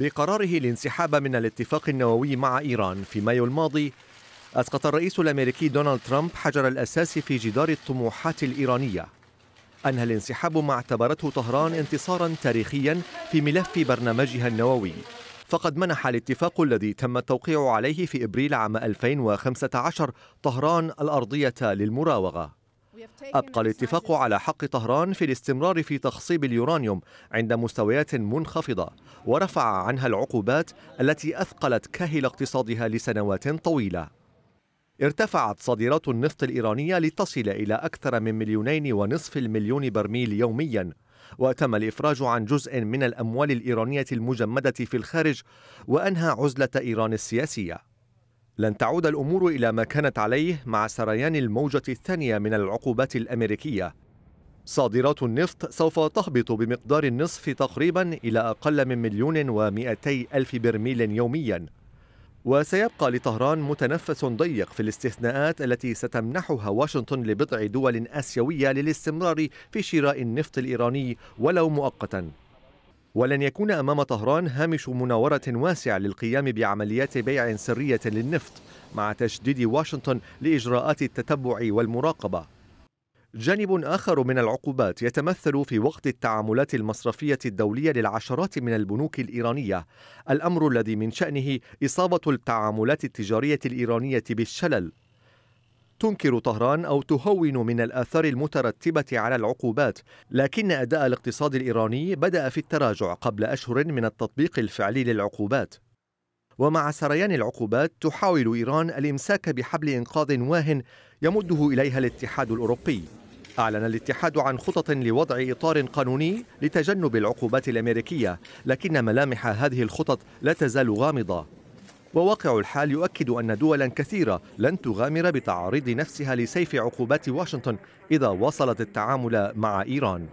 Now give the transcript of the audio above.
بقراره الانسحاب من الاتفاق النووي مع إيران. في مايو الماضي أسقط الرئيس الأمريكي دونالد ترامب حجر الأساس في جدار الطموحات الإيرانية. أنهى الانسحاب ما اعتبرته طهران انتصارا تاريخيا في ملف برنامجها النووي. فقد منح الاتفاق الذي تم التوقيع عليه في إبريل عام 2015 طهران الأرضية للمراوغة. أبقى الاتفاق على حق طهران في الاستمرار في تخصيب اليورانيوم عند مستويات منخفضة ورفع عنها العقوبات التي أثقلت كاهل اقتصادها لسنوات طويلة. ارتفعت صادرات النفط الإيرانية لتصل إلى أكثر من مليونين ونصف المليون برميل يوميا وتم الإفراج عن جزء من الأموال الإيرانية المجمدة في الخارج وأنهى عزلة إيران السياسية لن تعود الأمور إلى ما كانت عليه مع سريان الموجة الثانية من العقوبات الأمريكية. صادرات النفط سوف تهبط بمقدار النصف تقريبا إلى أقل من مليون ومئتي ألف برميل يومياً. وسيبقى لطهران متنفس ضيق في الاستثناءات التي ستمنحها واشنطن لبضع دول آسيوية للاستمرار في شراء النفط الإيراني ولو مؤقتا. ولن يكون أمام طهران هامش مناورة واسع للقيام بعمليات بيع سرية للنفط مع تشديد واشنطن لإجراءات التتبع والمراقبة جانب آخر من العقوبات يتمثل في وقت التعاملات المصرفية الدولية للعشرات من البنوك الإيرانية، الأمر الذي من شأنه إصابة التعاملات التجارية الإيرانية بالشلل. تنكر طهران أو تهون من الآثار المترتبة على العقوبات، لكن أداء الاقتصاد الإيراني بدأ في التراجع قبل أشهر من التطبيق الفعلي للعقوبات. ومع سريان العقوبات تحاول إيران الإمساك بحبل إنقاذ واهن يمده إليها الاتحاد الأوروبي أعلن الاتحاد عن خطط لوضع إطار قانوني لتجنب العقوبات الأمريكية لكن ملامح هذه الخطط لا تزال غامضة وواقع الحال يؤكد أن دولا كثيرة لن تغامر بتعريض نفسها لسيف عقوبات واشنطن إذا واصلت التعامل مع إيران.